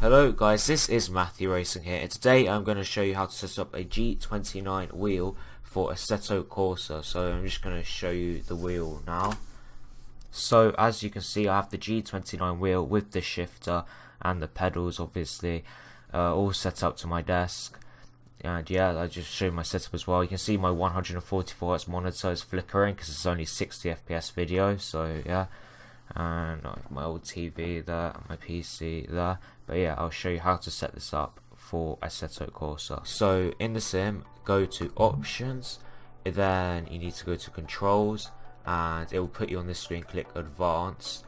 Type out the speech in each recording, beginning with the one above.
Hello guys, this is Matthew Racing here and today I'm going to show you how to set up a G29 wheel for Assetto Corsa. So I'm just going to show you the wheel now. So as you can see I have the G29 wheel with the shifter and the pedals obviously uh, all set up to my desk. And yeah, I just show you my setup as well. You can see my 144Hz monitor is flickering because it's only 60 FPS video. So yeah, and my old TV there, my PC there. But yeah, I'll show you how to set this up for Assetto Corsa. So in the sim, go to options, then you need to go to controls, and it will put you on this screen, click advanced.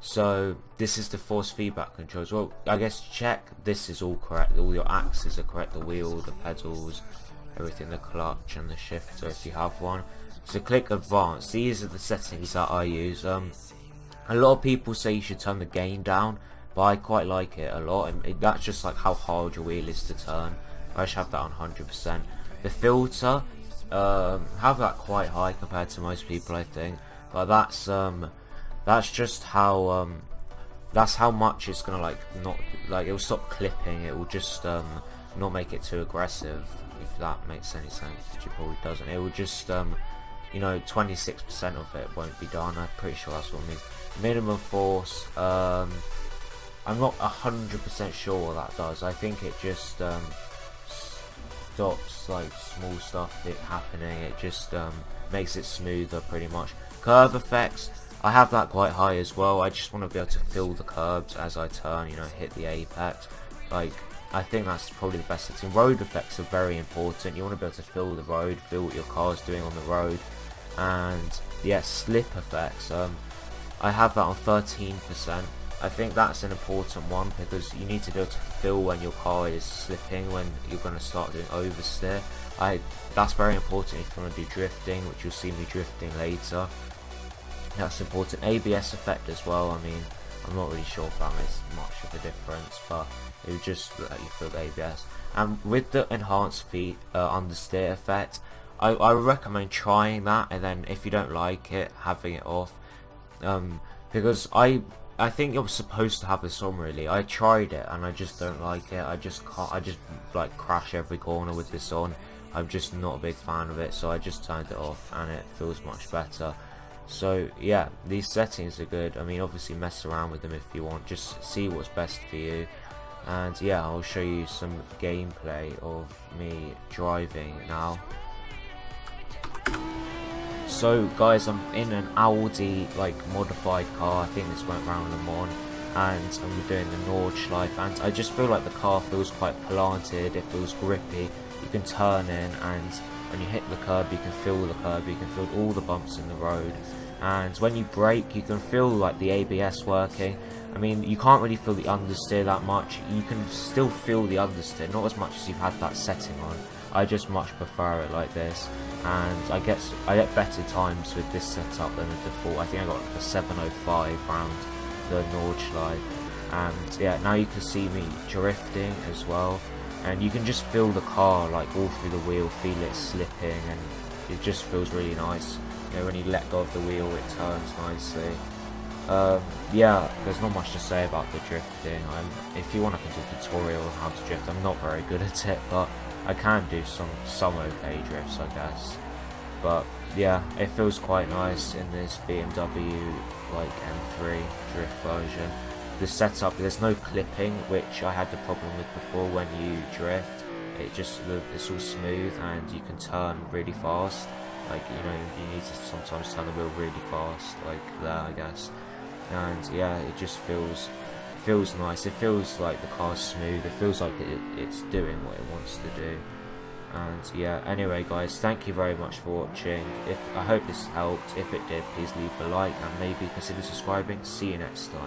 So this is the force feedback controls. Well, I guess check this is all correct. All your axes are correct. The wheel, the pedals, everything, the clutch and the shifter if you have one. So click advanced. These are the settings that I use. Um, a lot of people say you should turn the gain down, but I quite like it a lot. That's just like how hard your wheel is to turn. I should have that on 100%. The filter, um, have that quite high compared to most people, I think. But that's um, that's just how um, that's how much it's gonna like not like it will stop clipping. It will just um, not make it too aggressive. If that makes any sense, which it probably doesn't. It will just um, you know, 26% of it won't be done. I'm pretty sure that's what it means. Minimum force um, I'm not 100% sure what that does. I think it just um, stops like small stuff it happening. It just um, makes it smoother pretty much. Curve effects I have that quite high as well. I just want to be able to feel the curves as I turn you know hit the apex. Like I think that's probably the best setting road effects are very important you want to be able to feel the road feel what your car is doing on the road and yeah slip effects um, I have that on 13%. I think that's an important one because you need to be able to feel when your car is slipping when you're going to start doing oversteer. I that's very important if you want to do drifting, which you'll see me drifting later. That's important. ABS effect as well. I mean, I'm not really sure if that makes much of a difference, but it would just let you feel the ABS. And with the enhanced feet uh, understeer effect, I, I recommend trying that, and then if you don't like it, having it off um, because I I think was supposed to have this on really. I tried it and I just don't like it. I just can't. I just like crash every corner with this on. I'm just not a big fan of it, so I just turned it off and it feels much better. So yeah, these settings are good. I mean, obviously mess around with them if you want. Just see what's best for you. And yeah, I'll show you some gameplay of me driving now. So guys, I'm in an Audi like modified car. I think this went round Le Mans, and I'm doing the Nordschleife. And I just feel like the car feels quite planted. It feels grippy. You can turn in, and when you hit the curb, you can feel the curb. You can feel all the bumps in the road. And when you brake, you can feel like the ABS working. I mean, you can't really feel the understeer that much. You can still feel the understeer, not as much as you've had that setting on. I just much prefer it like this and I get I get better times with this setup than the default. I think I got a 705 round the Nordschleife and yeah now you can see me drifting as well and you can just feel the car like all through the wheel feel it slipping and it just feels really nice you know when you let go of the wheel it turns nicely um, yeah there's not much to say about the drifting I'm, if you want I can do a tutorial on how to drift I'm not very good at it but I can do some some okay drifts, I guess. But yeah, it feels quite nice in this BMW like M3 drift version. The setup, there's no clipping, which I had the problem with before when you drift. It just it's all smooth and you can turn really fast. Like you know, you need to sometimes turn the wheel really fast, like there, I guess. And yeah, it just feels feels nice. It feels like the car's smooth. It feels like it, it's doing what it wants to do. And yeah, anyway guys, thank you very much for watching. If I hope this helped. If it did, please leave a like and maybe consider subscribing. See you next time.